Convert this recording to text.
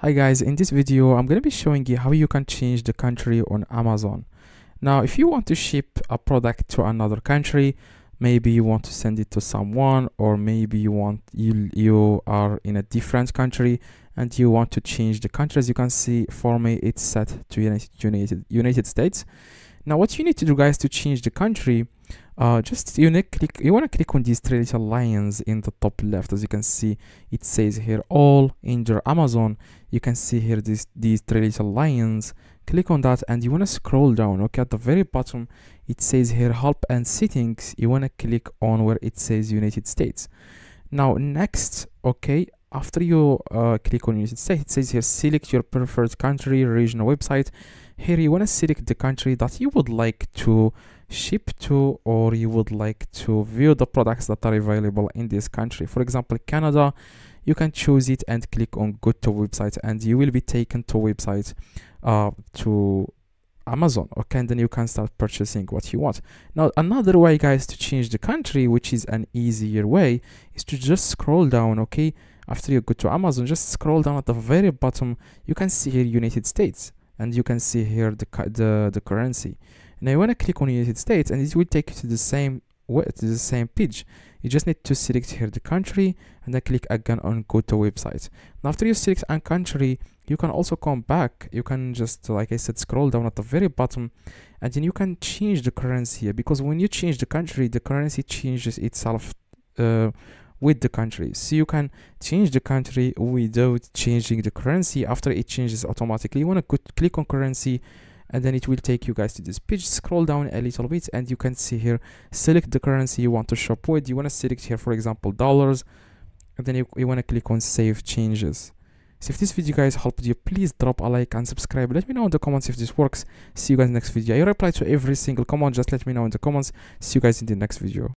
Hi guys, in this video I'm going to be showing you how you can change the country on Amazon. Now if you want to ship a product to another country, maybe you want to send it to someone or maybe you want you you are in a different country and you want to change the country as you can see for me it's set to United United, United States. Now what you need to do guys to change the country uh, just you click you want to click on these three little lines in the top left. As you can see it says here all in your amazon. You can see here these these three little lines. Click on that and you want to scroll down. Okay at the very bottom it says here help and settings. You want to click on where it says united states. Now next okay after you uh, click on states it says here select your preferred country regional website. Here you want to select the country that you would like to ship to or you would like to view the products that are available in this country. For example canada you can choose it and click on go to website and you will be taken to website uh, to amazon okay? And then you can start purchasing what you want. Now another way guys to change the country which is an easier way is to just scroll down okay after you go to amazon just scroll down at the very bottom. You can see here united states and you can see here the the, the currency. Now you want to click on United States and it will take you to the same to the same page. You just need to select here the country and then click again on go to website. Now after you select a country you can also come back. You can just like i said scroll down at the very bottom and then you can change the currency here because when you change the country the currency changes itself uh, with the country. So you can change the country without changing the currency. After it changes automatically you want to click on currency and then it will take you guys to this page. Scroll down a little bit and you can see here select the currency you want to shop with. You want to select here for example dollars and then you, you want to click on save changes. So if this video guys helped you please drop a like and subscribe. Let me know in the comments if this works. See you guys next video. I reply to every single comment. Just let me know in the comments. See you guys in the next video